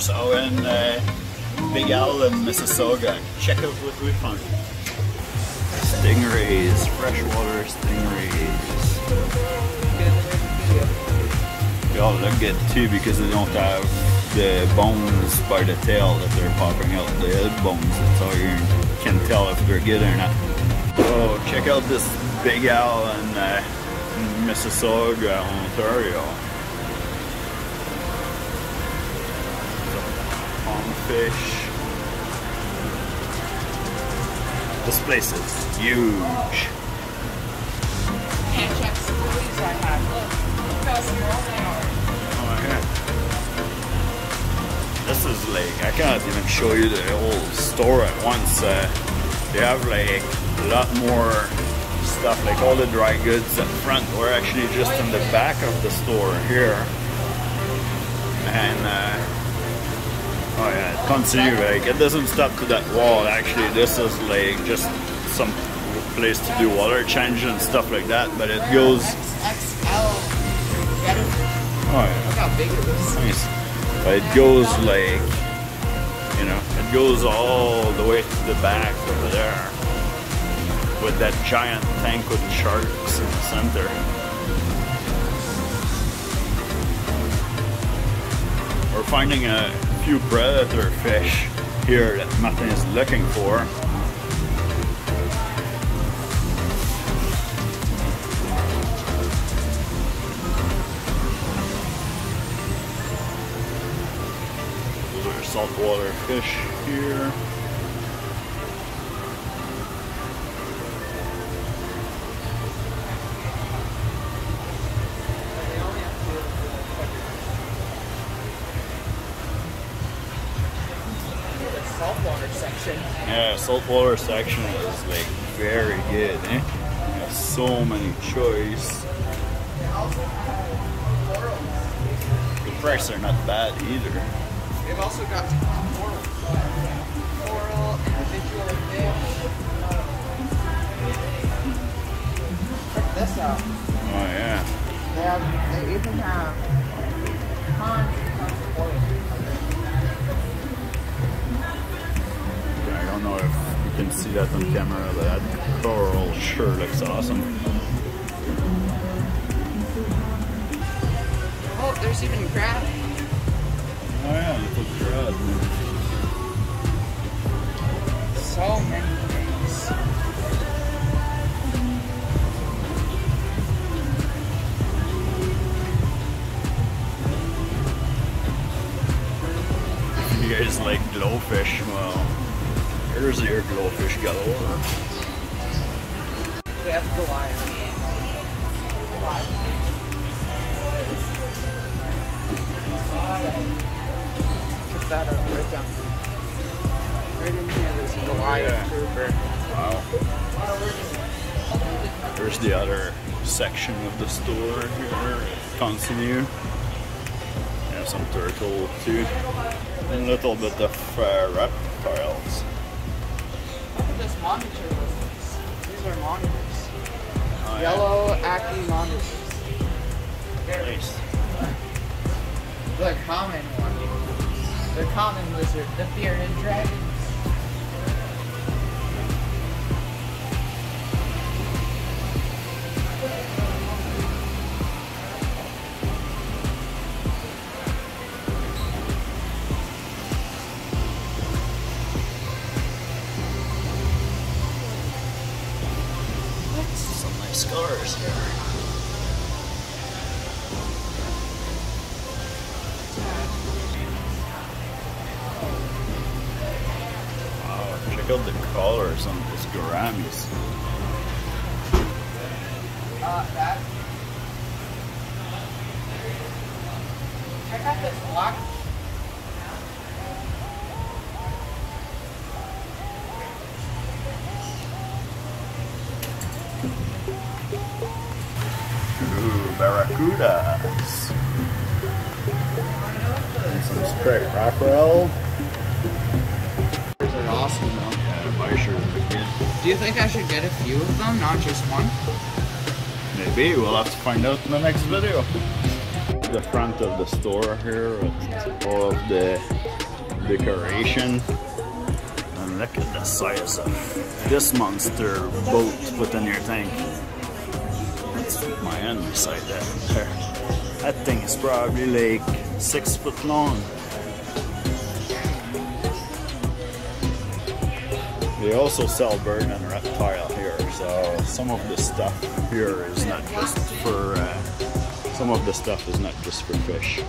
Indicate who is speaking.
Speaker 1: So in uh, Big Al in Mississauga. Check out what we found. Stingrays, freshwater stingrays. They all look good too because they don't have the bones by the tail that they're popping out. The head bones, that's how you can tell if they're good or not. Oh, check out this Big Al in uh, Mississauga, Ontario. Fish. This place is huge.
Speaker 2: Can't check leaves I have. Look, look how small they are.
Speaker 1: Oh. This is like, I can't even show you the whole store at once. Uh, they have like a lot more stuff, like all the dry goods at front. We're actually just in the back of the store here. And uh, continue. Like it doesn't stop to that wall. Actually, this is like just some place to do water change and stuff like that. But it goes. Oh yeah.
Speaker 2: Look how big it is.
Speaker 1: Nice. But it goes like, you know, it goes all the way to the back over there with that giant tank with sharks in the center. We're finding a few predator fish here that Martin is looking for. Those are saltwater fish here.
Speaker 2: Saltwater section.
Speaker 1: Yeah, saltwater section is like very good, eh? Has so many choice. The prices are not bad either.
Speaker 2: They've also got coral. Coral, individual fish. Check this out.
Speaker 1: Oh yeah.
Speaker 2: They have, they even have tons and tons of coral.
Speaker 1: Can see that on camera, but that coral sure looks awesome.
Speaker 2: Oh, there's even crab.
Speaker 1: Oh yeah, little crab.
Speaker 2: So many things.
Speaker 1: You guys like GloFish, well, here's your GloFish galore.
Speaker 2: We have Goliath. Goliath. Check that out right down. Right in here, there's Goliath.
Speaker 1: Wow. There's the other section of the store here. Continue. Yeah, some turtle too. And a little bit of uh, reptiles.
Speaker 2: Monitor. These are monitors.
Speaker 1: Oh, yeah.
Speaker 2: Yellow ackie monitors.
Speaker 1: Nice.
Speaker 2: The common one. The common lizard, the fear and
Speaker 1: Some scars here. Wow, check out the colors on these gouramis.
Speaker 2: Uh, that. Check out this black.
Speaker 1: Ooh, barracudas. And some straight mackerel.
Speaker 2: These are awesome though.
Speaker 1: Yeah, my.
Speaker 2: Do you think I should get a few of them, not just one?
Speaker 1: Maybe we'll have to find out in the next video. the front of the store here with all of the decoration. Look at the size of this monster boat to put in your tank. That's my enemy side there. That thing is probably like six foot long. They also sell bird and reptile here, so some of the stuff here is not just for, uh, some of the stuff is not just for fish.